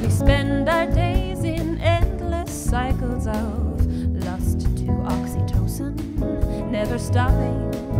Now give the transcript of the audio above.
We spend our days in endless cycles of lust to oxytocin, never stopping.